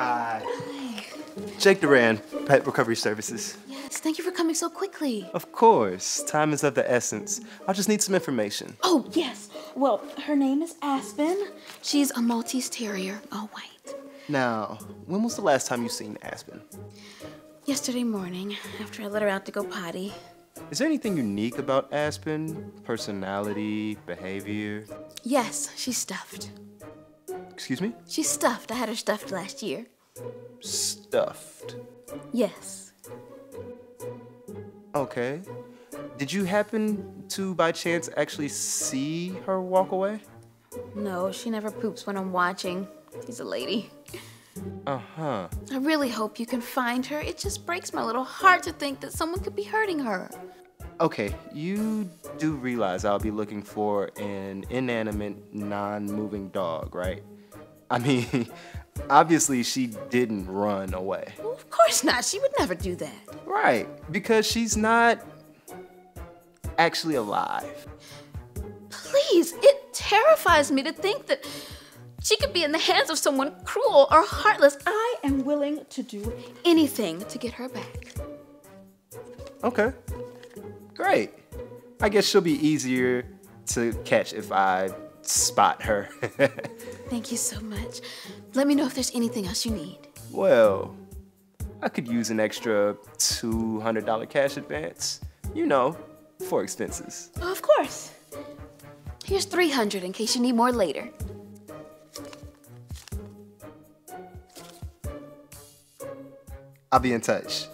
Hi. Jake Duran, Pet Recovery Services. Yes, thank you for coming so quickly. Of course, time is of the essence. I'll just need some information. Oh, yes. Well, her name is Aspen. She's a Maltese Terrier, all white. Now, when was the last time you seen Aspen? Yesterday morning, after I let her out to go potty. Is there anything unique about Aspen? Personality, behavior? Yes, she's stuffed. Excuse me? She's stuffed. I had her stuffed last year. Stuffed. Yes. Okay. Did you happen to, by chance, actually see her walk away? No, she never poops when I'm watching. She's a lady. Uh huh. I really hope you can find her. It just breaks my little heart to think that someone could be hurting her. Okay, you do realize I'll be looking for an inanimate, non moving dog, right? I mean, obviously she didn't run away. Well, of course not. She would never do that. Right, because she's not actually alive. Please, it terrifies me to think that she could be in the hands of someone cruel or heartless. I am willing to do anything to get her back. Okay, great. I guess she'll be easier to catch if I spot her. Thank you so much. Let me know if there's anything else you need. well, I could use an extra $200 cash advance. You know, for expenses. Oh, of course. Here's 300 in case you need more later. I'll be in touch.